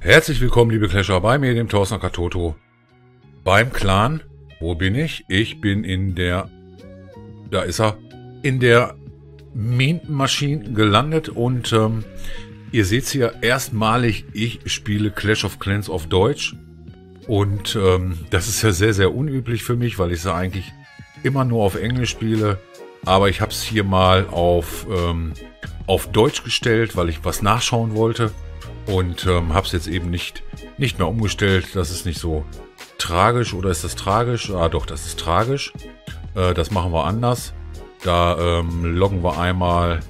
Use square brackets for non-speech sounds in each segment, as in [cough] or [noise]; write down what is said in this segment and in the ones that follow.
Herzlich willkommen, liebe Clasher, bei mir, dem Thorsten Katoto. Beim Clan. Wo bin ich? Ich bin in der... Da ist er. In der Mean Machine gelandet und ähm, ihr seht hier erstmalig, ich spiele Clash of Clans auf Deutsch. Und ähm, das ist ja sehr, sehr unüblich für mich, weil ich sie eigentlich immer nur auf Englisch spiele. Aber ich habe es hier mal auf, ähm, auf Deutsch gestellt, weil ich was nachschauen wollte und ähm, habe es jetzt eben nicht, nicht mehr umgestellt. Das ist nicht so tragisch oder ist das tragisch? Ah doch, das ist tragisch. Äh, das machen wir anders. Da ähm, loggen wir einmal...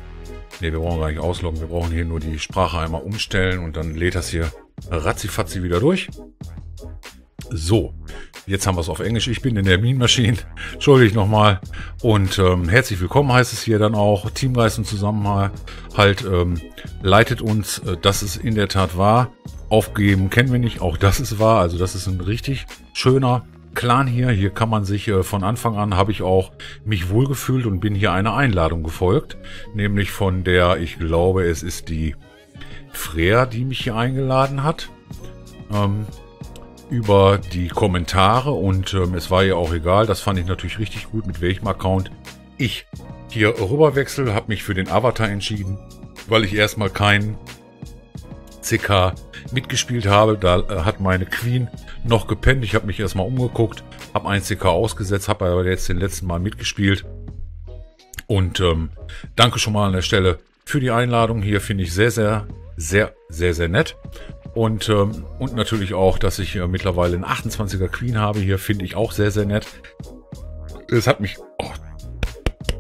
Ne, wir brauchen gar nicht ausloggen. Wir brauchen hier nur die Sprache einmal umstellen und dann lädt das hier ratzifatzi wieder durch. So, jetzt haben wir es auf Englisch. Ich bin in der Mean Machine. Entschuldige ich nochmal. Und ähm, herzlich willkommen heißt es hier dann auch. Teamgeist und Zusammenhalt ähm, leitet uns, äh, dass es in der Tat wahr. Aufgeben kennen wir nicht. Auch das ist wahr. Also das ist ein richtig schöner Clan hier. Hier kann man sich äh, von Anfang an, habe ich auch mich wohlgefühlt und bin hier einer Einladung gefolgt. Nämlich von der, ich glaube, es ist die Freya, die mich hier eingeladen hat. Ähm, über die Kommentare und ähm, es war ja auch egal, das fand ich natürlich richtig gut, mit welchem Account ich hier rüber wechsle, habe mich für den Avatar entschieden, weil ich erstmal keinen CK mitgespielt habe. Da äh, hat meine Queen noch gepennt. Ich habe mich erstmal umgeguckt, habe ein CK ausgesetzt, habe aber jetzt den letzten Mal mitgespielt. Und ähm, danke schon mal an der Stelle für die Einladung. Hier finde ich sehr, sehr, sehr, sehr, sehr nett. Und, ähm, und natürlich auch, dass ich äh, mittlerweile einen 28er Queen habe hier, finde ich auch sehr, sehr nett. Es hat mich... Oh,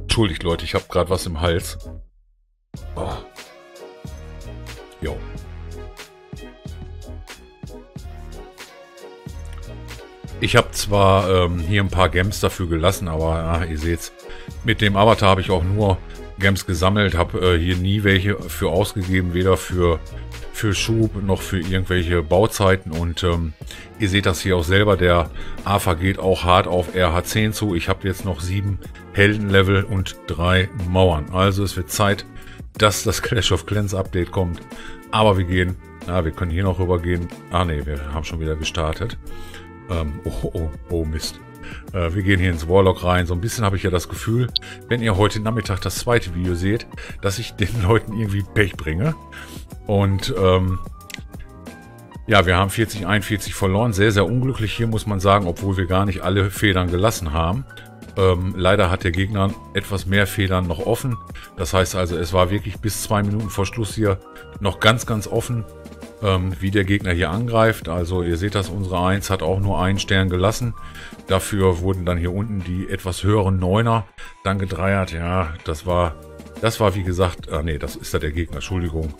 entschuldigt Leute, ich habe gerade was im Hals. Oh. Jo. Ich habe zwar ähm, hier ein paar Gems dafür gelassen, aber ja, ihr seht's, mit dem Avatar habe ich auch nur Gems gesammelt, habe äh, hier nie welche für ausgegeben, weder für für Schub noch für irgendwelche Bauzeiten und ähm, ihr seht das hier auch selber, der AFA geht auch hart auf RH10 zu. Ich habe jetzt noch sieben Heldenlevel und drei Mauern. Also es wird Zeit, dass das [laughs] Clash of Clans Update kommt. Aber wir gehen, na, wir können hier noch rübergehen. Ah ne, wir haben schon wieder gestartet. Ähm, oh, oh, oh Mist. Äh, wir gehen hier ins Warlock rein. So ein bisschen habe ich ja das Gefühl, wenn ihr heute Nachmittag das zweite Video seht, dass ich den [laughs] Leuten irgendwie Pech bringe. Und ähm, ja, wir haben 40, 41 verloren. Sehr, sehr unglücklich hier, muss man sagen, obwohl wir gar nicht alle Federn gelassen haben. Ähm, leider hat der Gegner etwas mehr Federn noch offen. Das heißt also, es war wirklich bis zwei Minuten vor Schluss hier noch ganz, ganz offen, ähm, wie der Gegner hier angreift. Also ihr seht das, unsere 1 hat auch nur einen Stern gelassen. Dafür wurden dann hier unten die etwas höheren Neuner dann gedreiert. Ja, das war, das war wie gesagt, ah nee, das ist ja der Gegner, Entschuldigung.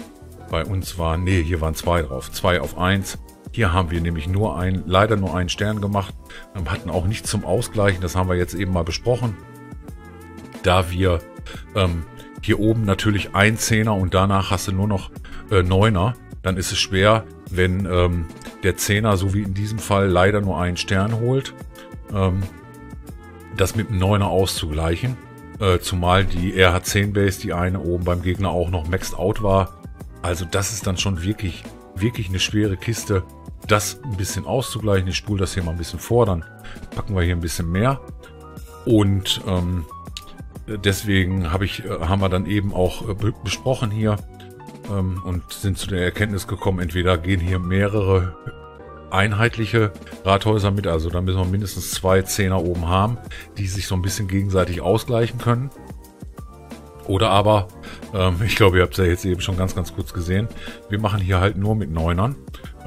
Bei uns waren, nee, hier waren zwei drauf, zwei auf eins. Hier haben wir nämlich nur ein, leider nur einen Stern gemacht, Wir hatten auch nichts zum Ausgleichen, das haben wir jetzt eben mal besprochen. Da wir ähm, hier oben natürlich ein Zehner und danach hast du nur noch äh, Neuner, dann ist es schwer, wenn ähm, der Zehner, so wie in diesem Fall, leider nur einen Stern holt ähm, das mit einem Neuner auszugleichen. Äh, zumal die RH10 Base, die eine oben beim Gegner auch noch maxed out war. Also das ist dann schon wirklich, wirklich eine schwere Kiste, das ein bisschen auszugleichen. Ich spule das hier mal ein bisschen vor, dann packen wir hier ein bisschen mehr. Und ähm, deswegen habe ich, äh, haben wir dann eben auch äh, besprochen hier ähm, und sind zu der Erkenntnis gekommen, entweder gehen hier mehrere einheitliche Rathäuser mit. Also da müssen wir mindestens zwei Zehner oben haben, die sich so ein bisschen gegenseitig ausgleichen können. Oder aber, ähm, [laughs] ich glaube, ihr habt es ja jetzt eben schon ganz, ganz kurz gesehen, wir machen hier halt nur mit Neunern.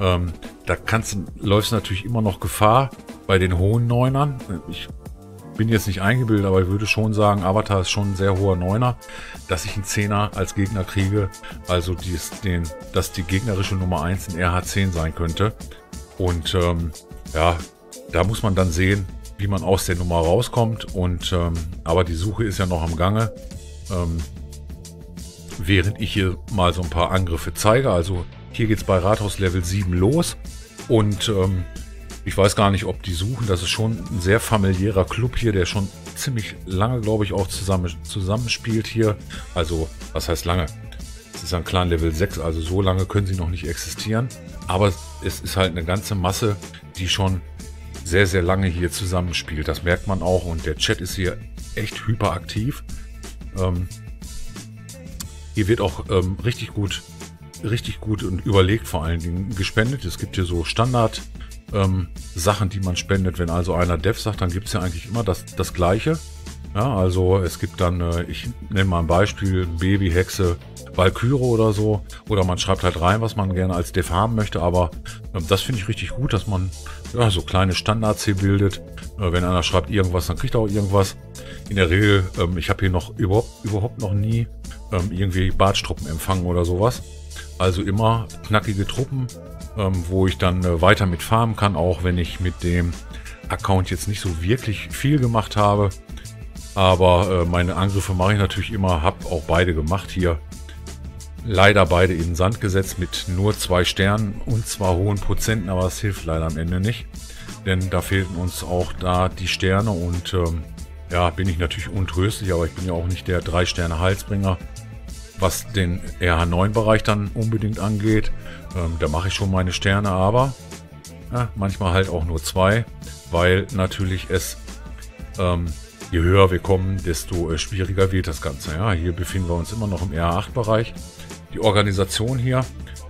Ähm, da kannst, läufst natürlich immer noch Gefahr bei den hohen Neunern. Ich bin jetzt nicht eingebildet, aber ich würde schon sagen, Avatar ist schon ein sehr hoher Neuner, dass ich einen Zehner als Gegner kriege. Also dies, den, dass die gegnerische Nummer 1 in RH10 sein könnte. Und ähm, ja, da muss man dann sehen, wie man aus der Nummer rauskommt. Und ähm, aber die Suche ist ja noch am Gange. Ähm, während ich hier mal so ein paar Angriffe zeige. Also hier geht es bei Rathaus Level 7 los. Und ähm, Ich weiß gar nicht, ob die suchen. Das ist schon ein sehr familiärer Club hier, der schon ziemlich lange, glaube ich, auch zusammen, zusammenspielt hier. Also, was heißt lange? Es ist ein Clan Level 6, also so lange können sie noch nicht existieren. Aber es ist halt eine ganze Masse, die schon sehr, sehr lange hier zusammenspielt. Das merkt man auch und der Chat ist hier echt hyperaktiv. Ähm, hier wird auch ähm, richtig gut, richtig gut und überlegt vor allen Dingen gespendet. Es gibt hier so Standard ähm, Sachen, die man spendet. Wenn also einer Dev sagt, dann gibt es ja eigentlich immer das, das Gleiche. Ja, also es gibt dann, äh, ich nenne mal ein Beispiel, Baby, Hexe, Valkyrie oder so. Oder man schreibt halt rein, was man gerne als Dev haben möchte. Aber ähm, das finde ich richtig gut, dass man ja, so kleine Standards hier bildet. Äh, wenn einer schreibt irgendwas, dann kriegt er auch irgendwas. In der Regel, ähm, ich habe hier noch überhaupt, überhaupt noch nie ähm, irgendwie Bartstruppen empfangen oder sowas. Also immer knackige Truppen, ähm, wo ich dann äh, weiter mit farmen kann, auch wenn ich mit dem Account jetzt nicht so wirklich viel gemacht habe. Aber äh, meine Angriffe mache ich natürlich immer, habe auch beide gemacht hier. Leider beide in Sand gesetzt mit nur zwei Sternen und zwar hohen Prozenten, aber es hilft leider am Ende nicht. Denn da fehlten uns auch da die Sterne und ähm, ja, bin ich natürlich untröstlich, aber ich bin ja auch nicht der drei Sterne Halsbringer, was den RH9-Bereich dann unbedingt angeht. Ähm, da mache ich schon meine Sterne, aber ja, manchmal halt auch nur zwei, weil natürlich es, ähm, je höher wir kommen, desto äh, schwieriger wird das Ganze. Ja, hier befinden wir uns immer noch im RH8-Bereich. Die Organisation hier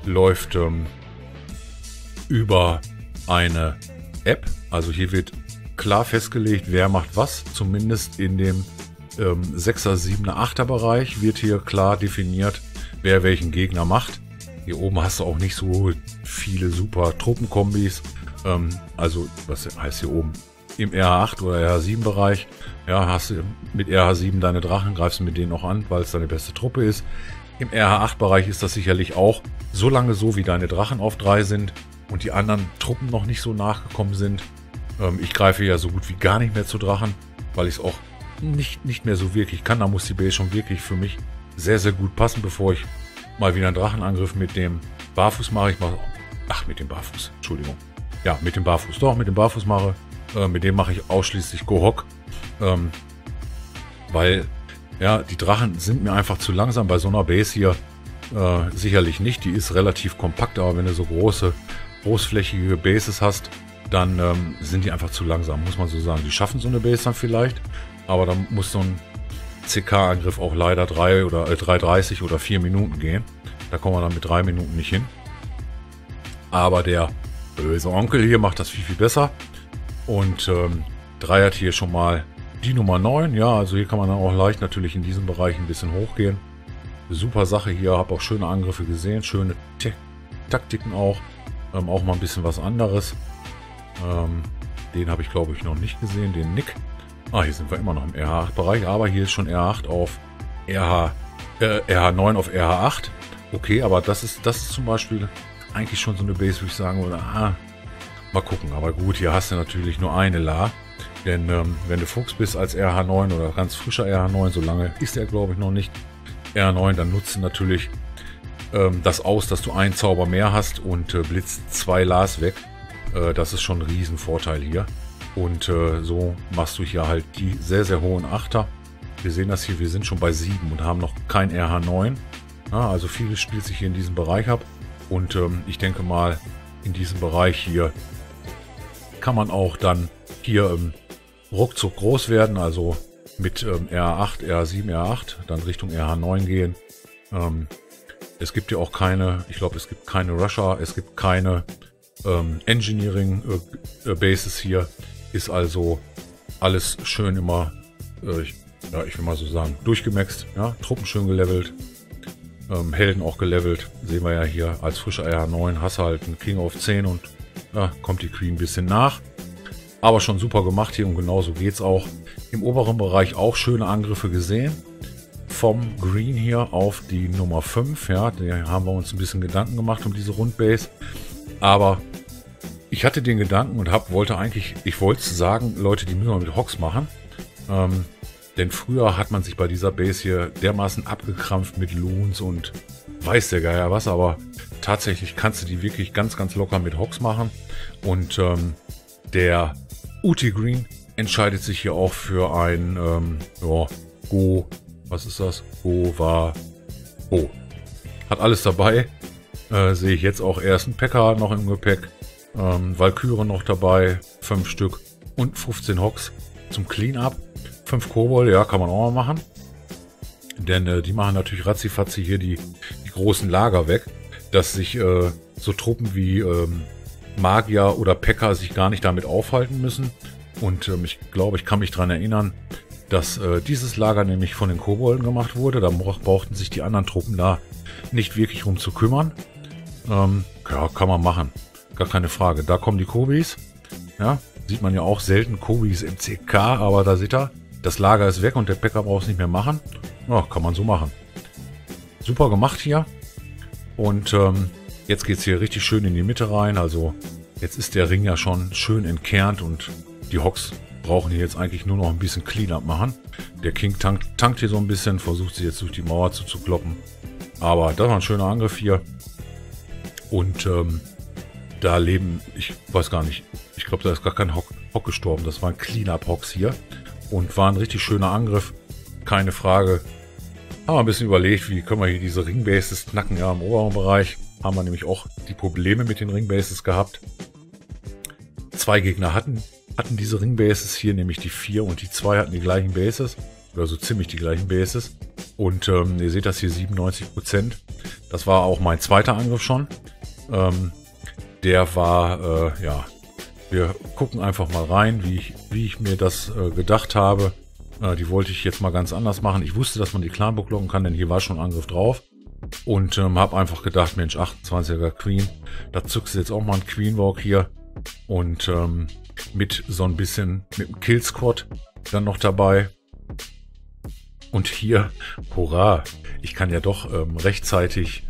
läuft ähm, über eine App. Also hier wird klar festgelegt, wer macht was. Zumindest in dem ähm, 6er, 7er, 8er Bereich wird hier klar definiert, wer welchen Gegner macht. Hier oben hast du auch nicht so viele super Truppenkombis. Ähm, also, was heißt hier oben? Im RH8 oder RH7-Bereich, ja, hast du mit RH7 deine Drachen, greifst du mit denen noch an, weil es deine beste Truppe ist. Im RH8-Bereich ist das sicherlich auch so lange so, wie deine Drachen auf drei sind und die anderen Truppen noch nicht so nachgekommen sind. Ähm, ich greife ja so gut wie gar nicht mehr zu Drachen, weil ich es auch nicht, nicht mehr so wirklich kann. Da muss die Base schon wirklich für mich sehr, sehr gut passen, bevor ich mal wieder einen Drachenangriff mit dem Barfuß mache. Ich mache, ach, mit dem Barfuß, Entschuldigung. Ja, mit dem Barfuß, doch, mit dem Barfuß mache. Äh, mit dem mache ich ausschließlich Gohok. Ähm, weil, ja, die Drachen sind mir einfach zu langsam bei so einer Base hier. Äh, sicherlich nicht, die ist relativ kompakt, aber wenn du so große, großflächige Bases hast, dann ähm, sind die einfach zu langsam, muss man so sagen. Die schaffen so eine Base dann vielleicht, aber dann muss so ein CK-Angriff auch leider 3 oder äh, 3,30 oder 4 Minuten gehen. Da kommen wir dann mit 3 Minuten nicht hin. Aber der böse Onkel hier macht das viel, viel besser. Und ähm, 3 hat hier schon mal die Nummer 9. Ja, also hier kann man dann auch leicht natürlich in diesem Bereich ein bisschen hochgehen. Super Sache hier, habe auch schöne Angriffe gesehen, schöne Taktiken auch. Ähm, auch mal ein bisschen was anderes. Ähm, den habe ich glaube ich noch nicht gesehen, den Nick. Ah, hier sind wir immer noch im RH8-Bereich, aber hier ist schon RH8 auf RH, äh, RH9 auf RH8. Okay, aber das ist, das ist zum Beispiel eigentlich schon so eine Base, wo ich sagen würde, ah, mal gucken. Aber gut, hier hast du natürlich nur eine La. Denn ähm, wenn du Fuchs bist als RH9 oder ganz frischer RH9, so lange ist er glaube ich noch nicht RH9, dann nutzt du natürlich ähm, das aus, dass du einen Zauber mehr hast und äh, blitzt zwei Las weg. Äh, das ist schon ein Riesenvorteil hier. Und äh, so machst du hier halt die sehr, sehr hohen Achter. Wir sehen das hier, wir sind schon bei 7 und haben noch kein RH9. Ja, also vieles spielt sich hier in diesem Bereich ab. Und ähm, ich denke mal, in diesem Bereich hier kann man auch dann hier ähm, ruckzuck groß werden. Also mit ähm, RH8, RH7, RH8, dann Richtung RH9 gehen. Ähm, es gibt ja auch keine, ich glaube, es gibt keine Rusher, es gibt keine ähm, Engineering äh, äh Bases hier. Ist also alles schön immer, äh, ich, ja, ich will mal so sagen, durchgemaxt. Ja? Truppen schön gelevelt. Ähm, Helden auch gelevelt. Sehen wir ja hier als frischer RH9 hast halt einen King auf 10 und ja, kommt die Queen ein bisschen nach. Aber schon super gemacht hier und genauso geht's auch. Im oberen Bereich auch schöne Angriffe gesehen. Vom Green hier auf die Nummer 5. Ja, da haben wir uns ein bisschen Gedanken gemacht um diese Rundbase. Aber ich hatte den Gedanken und hab, wollte eigentlich, ich wollte sagen, Leute, die müssen wir mit Hox machen. Ähm, denn früher hat man sich bei dieser Base hier dermaßen abgekrampft mit Loons und weiß der Geier was, aber tatsächlich kannst du die wirklich ganz, ganz locker mit Hox machen. Und ähm, Der Uti Green entscheidet sich hier auch für ein ähm, ja, Go. Was ist das? Go war Go. Hat alles dabei. Äh, Sehe ich jetzt auch erst ein Packer noch im Gepäck. Ähm, Valkyrie noch dabei. Fünf Stück. Und 15 Hocks zum Cleanup. Fünf Kobold, ja, kann man auch mal machen. Denn äh, die machen natürlich ratzifatzi hier die, die großen Lager weg, dass sich äh, so Truppen wie ähm, Magier oder Packer sich gar nicht damit aufhalten müssen. Und ähm, ich glaube, ich kann mich daran erinnern, dass äh, dieses Lager nämlich von den Kobolden gemacht wurde. Da brauchten sich die anderen Truppen da nicht wirklich um zu kümmern. Ähm, ja, kann man machen. Gar keine Frage. Da kommen die Kobis. Ja, sieht man ja auch selten Kobis im CK, aber da sieht er, das Lager ist weg und der Bäcker braucht es nicht mehr machen. Ja, kann man so machen. Super gemacht hier. Und ähm, jetzt geht es hier richtig schön in die Mitte rein. Also jetzt ist der Ring ja schon schön entkernt und die Hocks brauchen hier jetzt eigentlich nur noch ein bisschen Cleanup machen. Der King tankt, tankt hier so ein bisschen, versucht sie jetzt durch die Mauer zuzukloppen. Aber das war ein schöner Angriff hier. Und ähm, da leben, ich weiß gar nicht, ich glaube, da ist gar kein Hock, Hock gestorben. Das war ein Cleanup-Hocks hier. Und war ein richtig schöner Angriff. Keine Frage. Haben wir ein bisschen überlegt, wie können wir hier diese Ringbases knacken. Ja, im oberen Bereich haben wir nämlich auch die Probleme mit den Ringbases gehabt. Zwei Gegner hatten, hatten diese Ringbases hier, nämlich die vier und die zwei hatten die gleichen Bases. Oder so ziemlich die gleichen Bases. Und ähm, ihr seht das hier 97%. Das war auch mein zweiter Angriff schon. Ähm, der war, äh, ja, wir gucken einfach mal rein, wie ich, wie ich mir das äh, gedacht habe. Äh, die wollte ich jetzt mal ganz anders machen. Ich wusste, dass man die Clanburg locken kann, denn hier war schon Angriff drauf. Und ähm, habe einfach gedacht, Mensch, 28er Queen, da zückst du jetzt auch mal einen Queen Walk hier. Und ähm, mit so ein bisschen, mit dem Kill Squad dann noch dabei. Und hier, hurra, ich kann ja doch ähm, rechtzeitig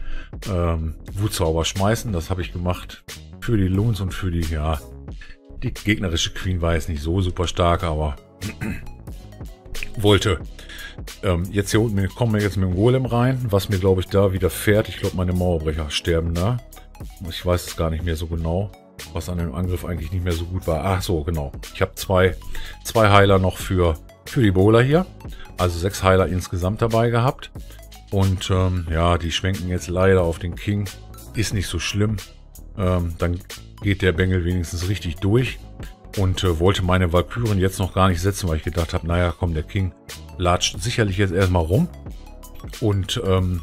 ähm, Wutzauber schmeißen. Das habe ich gemacht für die Loons und für die, ja, die gegnerische Queen war jetzt nicht so super stark, aber [clears throat] wollte. Ähm, jetzt hier unten kommen wir jetzt mit dem Golem rein, was mir glaube ich da wieder fährt. Ich glaube meine Mauerbrecher sterben da. Ich weiß es gar nicht mehr so genau, was an dem Angriff eigentlich nicht mehr so gut war. Ach so, genau. Ich habe zwei, zwei Heiler noch für, für die Bowler hier. Also sechs Heiler insgesamt dabei gehabt. Und ähm, ja, die schwenken jetzt leider auf den King. Ist nicht so schlimm. Ähm, dann geht der Bengel wenigstens richtig durch. Und äh, wollte meine Valkyren jetzt noch gar nicht setzen, weil ich gedacht habe, naja, komm, der King latscht sicherlich jetzt erstmal rum. Und ähm,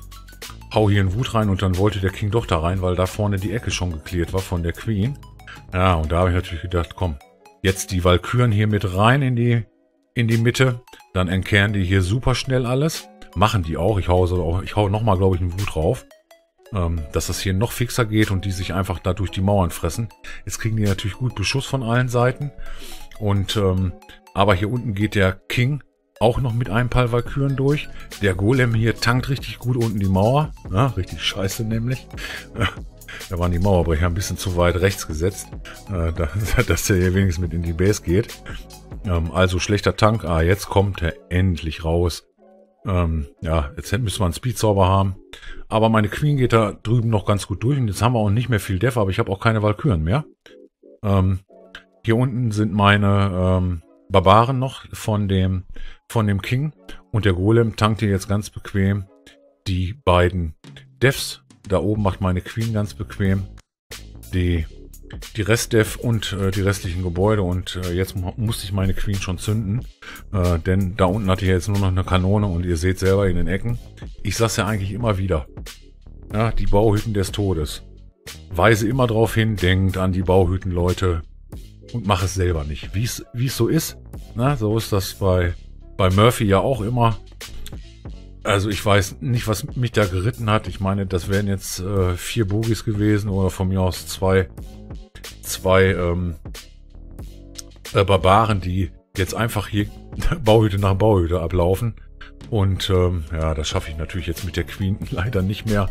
hau hier in Wut rein und dann wollte der King doch da rein, weil da vorne die Ecke schon geklärt war von der Queen. Ja, und da habe ich natürlich gedacht, komm, jetzt die Valkyren hier mit rein in die, in die Mitte. Dann entkehren die hier super schnell alles. Machen die auch. Ich hau, so ich hau nochmal, glaube ich, einen Wut drauf. Ähm, dass das hier noch fixer geht und die sich einfach da durch die Mauern fressen. Jetzt kriegen die natürlich gut Beschuss von allen Seiten. Und ähm, aber hier unten geht der King auch noch mit einem paar Valkyren durch. Der Golem hier tankt richtig gut unten die Mauer. Ja, richtig scheiße nämlich. [laughs] Da waren die Mauerbrecher ein bisschen zu weit rechts gesetzt, äh, [laughs] dass der hier wenigstens mit in die Base geht. Ähm, also schlechter Tank. Ah, jetzt kommt er endlich raus. Ähm, ja, jetzt müssen wir einen Speed-Zauber haben. Aber meine Queen geht da drüben noch ganz gut durch. Und jetzt haben wir auch nicht mehr viel Def, aber ich habe auch keine Valkyren mehr. Ähm, hier unten sind meine ähm, Barbaren noch von dem, von dem King. Und der Golem tankt hier jetzt ganz bequem die beiden Devs. Da oben macht meine Queen ganz bequem die die Restdev und äh, die restlichen Gebäude und äh, jetzt musste ich meine Queen schon zünden, äh, denn da unten hatte ich jetzt nur noch eine Kanone und ihr seht selber in den Ecken. Ich sag's ja eigentlich immer wieder. Ja, die Bauhütten des Todes. Weise immer darauf hin, denkt an die Bauhütten, Leute, und mach es selber nicht. Wie es so ist, na, so ist das bei, bei Murphy ja auch immer. Also ich weiß nicht, was mich da geritten hat. Ich meine, das wären jetzt äh, vier Bogies gewesen oder von mir aus zwei zwei ähm, äh, Barbaren, die jetzt einfach hier [laughs] Bauhütte nach Bauhütte ablaufen. Und ähm, ja, das schaffe ich natürlich jetzt mit der Queen [laughs] leider nicht mehr.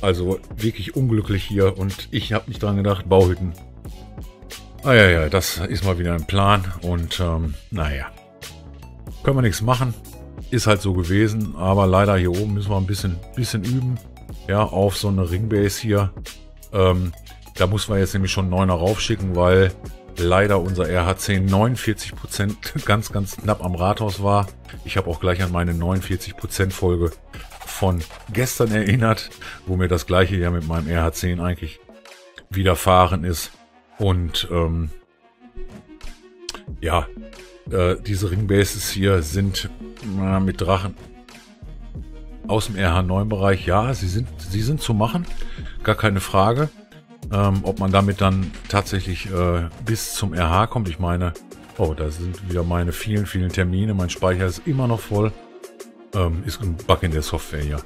Also wirklich unglücklich hier. Und ich habe nicht dran gedacht, Bauhütten. Ah ja, ja, das ist mal wieder ein Plan. Und ähm, naja, können wir nichts machen. Ist halt so gewesen. Aber leider hier oben müssen wir ein bisschen, bisschen üben. Ja, auf so eine Ringbase hier. Ähm, da muss man jetzt nämlich schon 9er raufschicken, weil leider unser RH10 49% [laughs] ganz, ganz knapp am Rathaus war. Ich habe auch gleich an meine 49% Folge von gestern erinnert, wo mir das gleiche ja mit meinem RH10 eigentlich widerfahren ist. Und ähm, ja, äh, diese Ringbases hier sind äh, mit Drachen aus dem RH9-Bereich. Ja, sie sind, sie sind zu machen, gar keine Frage. Ähm, ob man damit dann tatsächlich äh, bis zum RH kommt, ich meine, oh, da sind wieder meine vielen, vielen Termine. Mein Speicher ist immer noch voll. Ähm, ist ein Bug in der Software, ja.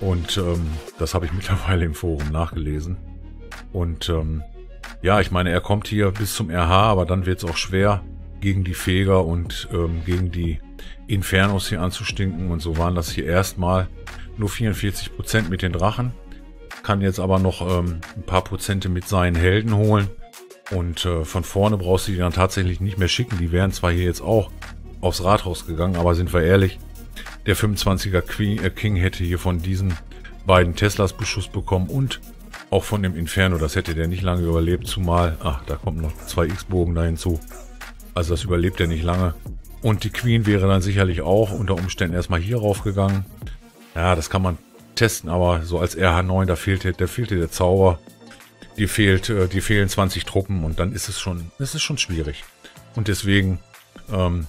Und ähm, das habe ich [laughs] mittlerweile im Forum nachgelesen. Und ähm, ja, ich meine, er kommt hier bis zum RH, aber dann wird es auch schwer, gegen die Feger und ähm, gegen die Infernos hier anzustinken. Und so waren das hier erstmal nur 44 Prozent mit den Drachen. Kann jetzt aber noch ähm, ein paar Prozente mit seinen Helden holen. Und äh, von vorne brauchst du die dann tatsächlich nicht mehr schicken. Die wären zwar hier jetzt auch aufs Rathaus gegangen, aber sind wir ehrlich, der 25er Queen, äh, King hätte hier von diesen beiden Teslas Beschuss bekommen und auch von dem Inferno. Das hätte der nicht lange überlebt, zumal, ach, da kommt noch zwei X-Bogen da hinzu. Also das überlebt er nicht lange. Und die Queen wäre dann sicherlich auch unter Umständen erstmal hier raufgegangen. Ja, das kann man testen, aber so als RH9, da fehlte, da fehlte der Zauber. Die fehlt, äh, die fehlen 20 Truppen und dann ist es schon, ist es schon schwierig. Und deswegen, ähm,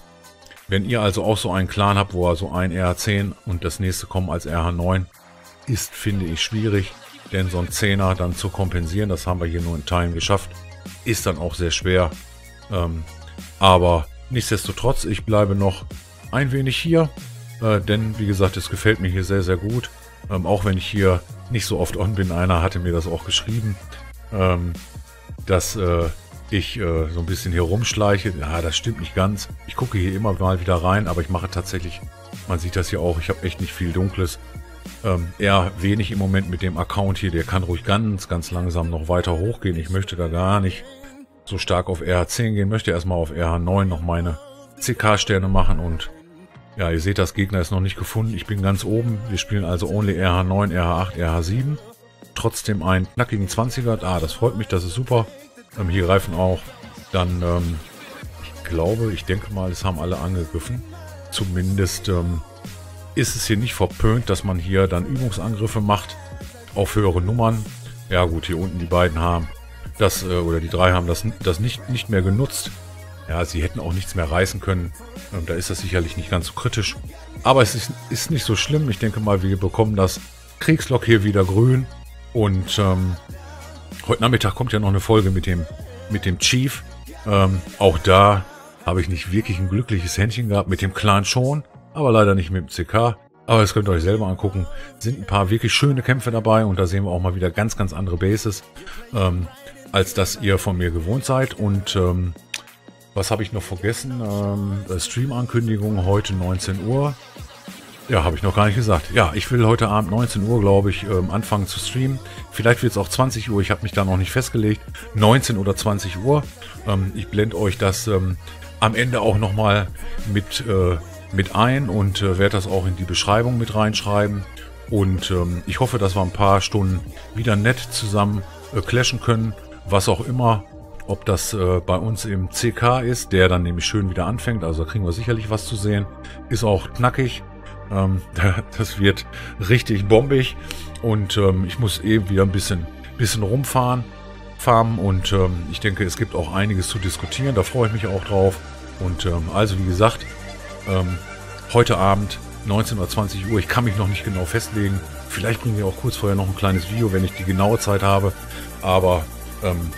wenn ihr also auch so einen Clan habt, wo er so ein RH10 und das nächste kommen als RH9, ist, finde ich, schwierig. Denn so ein Zehner dann zu kompensieren, das haben wir hier nur in Teilen geschafft, ist dann auch sehr schwer. Ähm, aber nichtsdestotrotz, ich bleibe noch ein wenig hier. Äh, denn, wie gesagt, es gefällt mir hier sehr, sehr gut. Ähm, auch wenn ich hier nicht so oft on bin. Einer hatte mir das auch geschrieben, ähm, dass äh, ich äh, so ein bisschen hier rumschleiche. Ja, das stimmt nicht ganz. Ich gucke hier immer mal wieder rein, aber ich mache tatsächlich, man sieht das hier auch, ich habe echt nicht viel Dunkles. Ähm, eher wenig im Moment mit dem Account hier. Der kann ruhig ganz, ganz langsam noch weiter hochgehen. Ich möchte da gar nicht so stark auf RH10 gehen. Möchte erstmal auf RH9 noch meine CK-Sterne machen und ja, ihr seht, das Gegner ist noch nicht gefunden. Ich bin ganz oben. Wir spielen also only RH9, RH8, RH7. Trotzdem einen knackigen 20er. Ah, das freut mich, das ist super. Ähm, hier greifen auch dann, ähm, ich glaube, ich denke mal, es haben alle angegriffen. Zumindest ähm, ist es hier nicht verpönt, dass man hier dann Übungsangriffe macht auf höhere Nummern. Ja gut, hier unten die beiden haben das, äh, oder die drei haben das, das nicht, nicht mehr genutzt. Ja, sie hätten auch nichts mehr reißen können. Da ist das sicherlich nicht ganz so kritisch. Aber es ist, ist nicht so schlimm. Ich denke mal, wir bekommen das Kriegslok hier wieder grün. Und ähm, heute Nachmittag kommt ja noch eine Folge mit dem, mit dem Chief. Ähm, auch da habe ich nicht wirklich ein glückliches Händchen gehabt. Mit dem Clan schon, aber leider nicht mit dem CK. Aber das könnt ihr euch selber angucken. Sind ein paar wirklich schöne Kämpfe dabei und da sehen wir auch mal wieder ganz, ganz andere Bases, ähm, als das ihr von mir gewohnt seid. Und ähm, was habe ich noch vergessen? Ähm, Stream-Ankündigung heute 19 Uhr. Ja, habe ich noch gar nicht gesagt. Ja, ich will heute Abend 19 Uhr, glaube ich, ähm, anfangen zu streamen. Vielleicht wird es auch 20 Uhr, ich habe mich da noch nicht festgelegt. 19 oder 20 Uhr. Ähm, ich blende euch das ähm, am Ende auch nochmal mit, äh, mit ein und äh, werde das auch in die Beschreibung mit reinschreiben. Und ähm, ich hoffe, dass wir ein paar Stunden wieder nett zusammen äh, clashen können. Was auch immer ob das äh, bei uns im CK ist, der dann nämlich schön wieder anfängt. Also da kriegen wir sicherlich was zu sehen. Ist auch knackig. Ähm, [laughs] das wird richtig bombig. Und ähm, ich muss eben wieder ein bisschen, bisschen rumfahren, farmen. Und ähm, ich denke, es gibt auch einiges zu diskutieren. Da freue ich mich auch drauf. Und ähm, also wie gesagt, ähm, heute Abend 19 oder 20 Uhr. Ich kann mich noch nicht genau festlegen. Vielleicht bringen wir auch kurz vorher noch ein kleines Video, wenn ich die genaue Zeit habe. Aber ähm,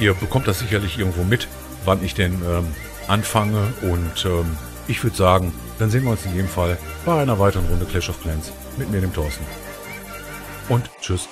Ihr bekommt das sicherlich irgendwo mit, wann ich denn ähm, anfange. Und ähm, ich würde sagen, dann sehen wir uns in jedem Fall bei einer weiteren Runde Clash of Clans mit mir, dem Thorsten. Und tschüss.